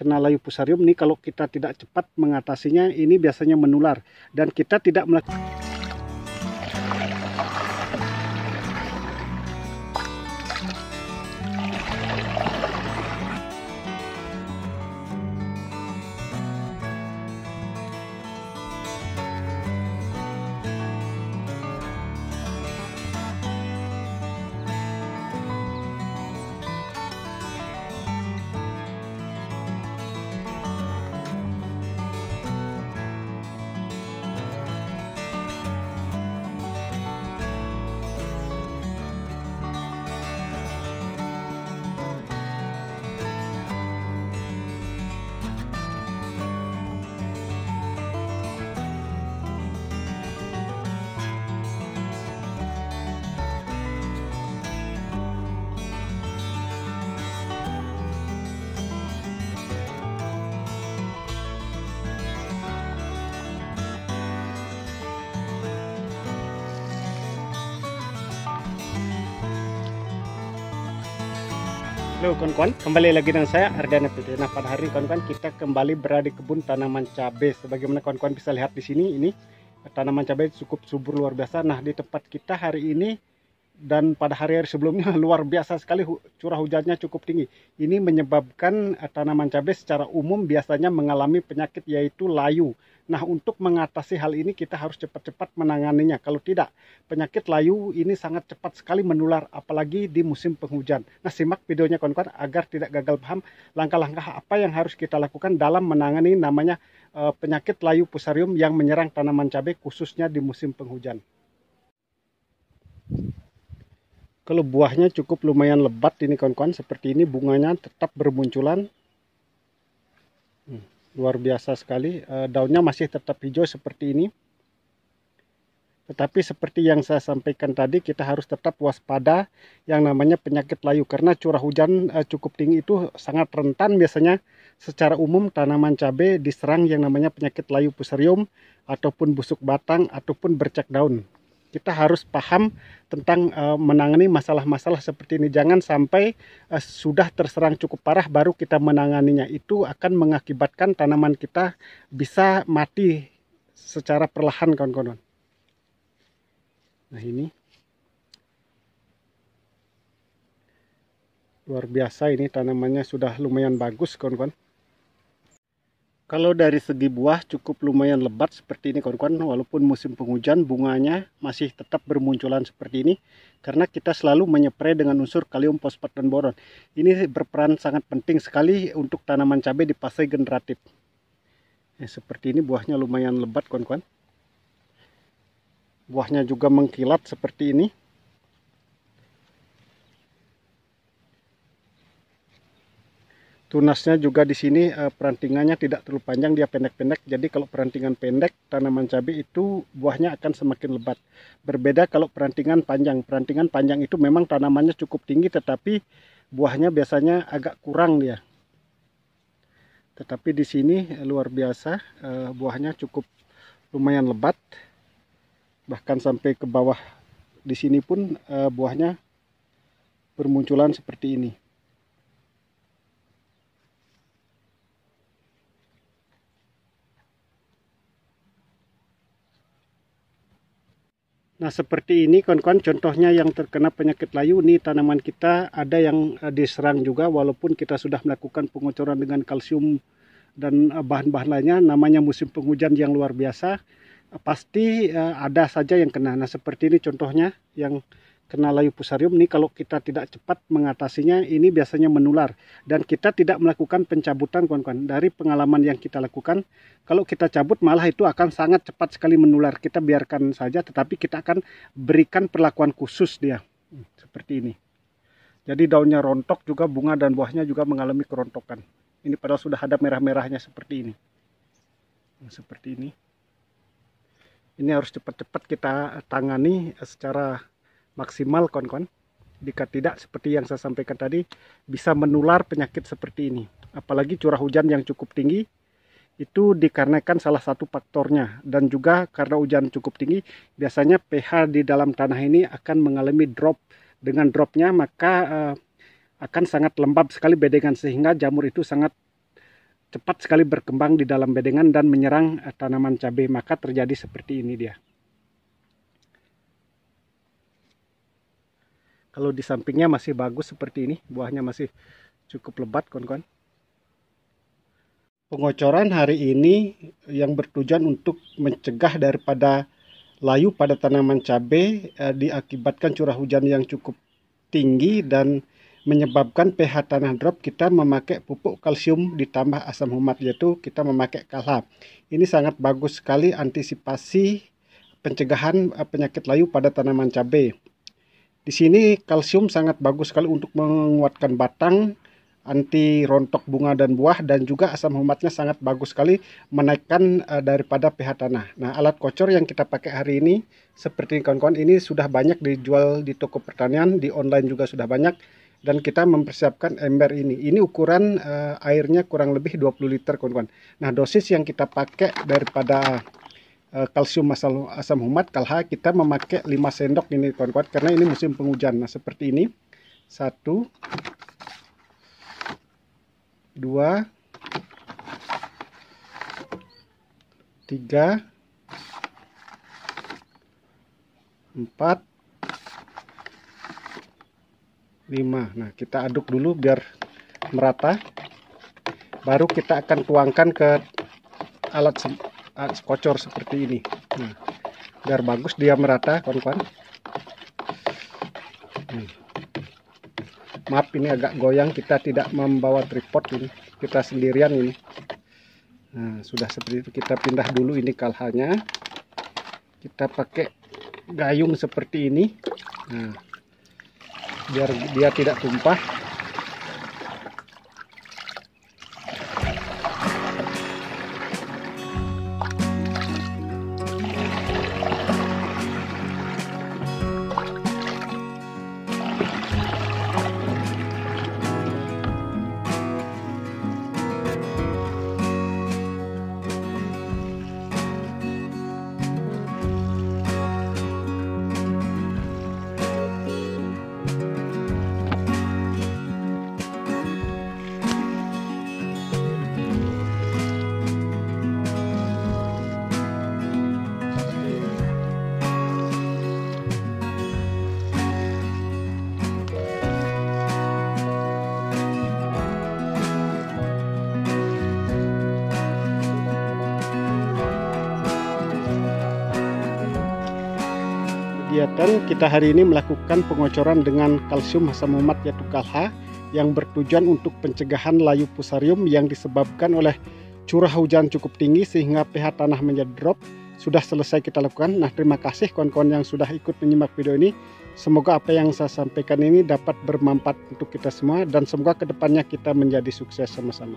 kena layu fusarium ini kalau kita tidak cepat mengatasinya ini biasanya menular. Dan kita tidak melakukan Halo kawan-kawan, kembali lagi dengan saya Ardana PT. Nah pada hari ini kawan-kawan kita kembali berada di kebun tanaman cabai. Sebagaimana kawan-kawan bisa lihat di sini, ini tanaman cabai cukup subur luar biasa. Nah di tempat kita hari ini dan pada hari-hari sebelumnya luar biasa sekali curah hujannya cukup tinggi. Ini menyebabkan eh, tanaman cabai secara umum biasanya mengalami penyakit yaitu layu. Nah, untuk mengatasi hal ini kita harus cepat-cepat menanganinya. Kalau tidak, penyakit layu ini sangat cepat sekali menular apalagi di musim penghujan. Nah, simak videonya kawan-kawan agar tidak gagal paham langkah-langkah apa yang harus kita lakukan dalam menangani namanya uh, penyakit layu fusarium yang menyerang tanaman cabai khususnya di musim penghujan. Kalau buahnya cukup lumayan lebat ini kawan-kawan seperti ini bunganya tetap bermunculan luar biasa sekali. E, daunnya masih tetap hijau seperti ini. Tetapi seperti yang saya sampaikan tadi kita harus tetap waspada yang namanya penyakit layu. Karena curah hujan e, cukup tinggi itu sangat rentan biasanya. Secara umum tanaman cabai diserang yang namanya penyakit layu fusarium ataupun busuk batang ataupun bercak daun kita harus paham tentang uh, menangani masalah-masalah seperti ini. Jangan sampai uh, sudah terserang cukup parah baru kita menanganinya. Itu akan mengakibatkan tanaman kita bisa mati secara perlahan kawan-kawan. Nah ini. Luar biasa ini tanamannya sudah lumayan bagus kawan-kawan. Kalau dari segi buah cukup lumayan lebat seperti ini kawan-kawan walaupun musim penghujan bunganya masih tetap bermunculan seperti ini karena kita selalu menyepray dengan unsur kalium, fosfat, dan boron. Ini berperan sangat penting sekali untuk tanaman cabai di fase generatif. Ya, seperti ini buahnya lumayan lebat kawan-kawan. Buahnya juga mengkilat seperti ini. Tunasnya juga di sini uh, perantingannya tidak terlalu panjang dia pendek-pendek. Jadi kalau perantingan pendek tanaman cabai itu buahnya akan semakin lebat. Berbeda kalau perantingan panjang. Perantingan panjang itu memang tanamannya cukup tinggi tetapi buahnya biasanya agak kurang dia. Tetapi di sini uh, luar biasa uh, buahnya cukup lumayan lebat. Bahkan sampai ke bawah di sini pun buahnya bermunculan seperti ini Nah seperti ini kawan-kawan contohnya yang terkena penyakit layu ini tanaman kita ada yang uh, diserang juga walaupun kita sudah melakukan pengocoran dengan kalsium dan uh, bahan-bahan lainnya namanya musim penghujan yang luar biasa uh, pasti ada saja yang kena. Nah seperti ini contohnya yang kena layu fusarium ini kalau kita tidak cepat mengatasinya ini biasanya menular. Dan kita tidak melakukan pencabutan kawan-kawan. Dari pengalaman yang kita lakukan kalau kita cabut malah itu akan sangat cepat sekali menular. Kita biarkan saja tetapi kita akan berikan perlakuan khusus dia. Hmm, seperti ini. Jadi daunnya rontok juga bunga dan buahnya juga mengalami kerontokan. Ini padahal sudah ada merah-merahnya seperti ini. Hmm, seperti ini. Ini harus cepat-cepat kita tangani secara maksimal kawan-kawan jika tidak seperti yang saya sampaikan tadi bisa menular penyakit seperti ini. Apalagi curah hujan yang cukup tinggi itu dikarenakan salah satu faktornya. Dan juga karena hujan cukup tinggi biasanya pH di dalam tanah ini akan mengalami drop. Dengan dropnya maka uh, akan sangat lembab sekali bedengan sehingga jamur itu sangat cepat sekali berkembang di dalam bedengan dan menyerang uh, tanaman cabai. Maka terjadi seperti ini dia kalau di sampingnya masih bagus seperti ini buahnya masih cukup lebat kawan-kawan pengocoran hari ini yang bertujuan untuk mencegah daripada layu pada tanaman cabai eh, diakibatkan curah hujan yang cukup tinggi dan menyebabkan pH tanah drop kita memakai pupuk kalsium ditambah asam humat yaitu kita memakai kalha. Ini sangat bagus sekali antisipasi pencegahan eh, penyakit layu pada tanaman cabai. Di sini kalsium sangat bagus sekali untuk menguatkan batang, anti rontok bunga dan buah dan juga asam humatnya sangat bagus sekali menaikkan uh, daripada pH tanah. Nah, alat kocor yang kita pakai hari ini seperti kawan-kawan ini sudah banyak dijual di toko pertanian, di online juga sudah banyak dan kita mempersiapkan ember ini. Ini ukuran uh, airnya kurang lebih 20 liter kawan-kawan. Nah, dosis yang kita pakai daripada uh, kalsium asam, humat kalha kita memakai 5 sendok ini kawan-kawan karena ini musim penghujan. Nah, seperti ini. Satu, dua, tiga, empat, lima. Nah, kita aduk dulu biar merata. Baru kita akan tuangkan ke alat kocor seperti ini. Nah, biar bagus dia merata, kawan-kawan. maaf ini agak goyang. Kita tidak membawa tripod ini. Kita sendirian ini. Nah sudah seperti itu. Kita pindah dulu ini kalhanya. Kita pakai gayung seperti ini. Nah biar dia tidak tumpah kegiatan kita hari ini melakukan pengocoran dengan kalsium asam umat yaitu kalha yang bertujuan untuk pencegahan layu pusarium yang disebabkan oleh curah hujan cukup tinggi sehingga pH tanah menjadi drop sudah selesai kita lakukan. Nah terima kasih kawan-kawan yang sudah ikut menyimak video ini. Semoga apa yang saya sampaikan ini dapat bermanfaat untuk kita semua dan semoga ke depannya kita menjadi sukses sama-sama.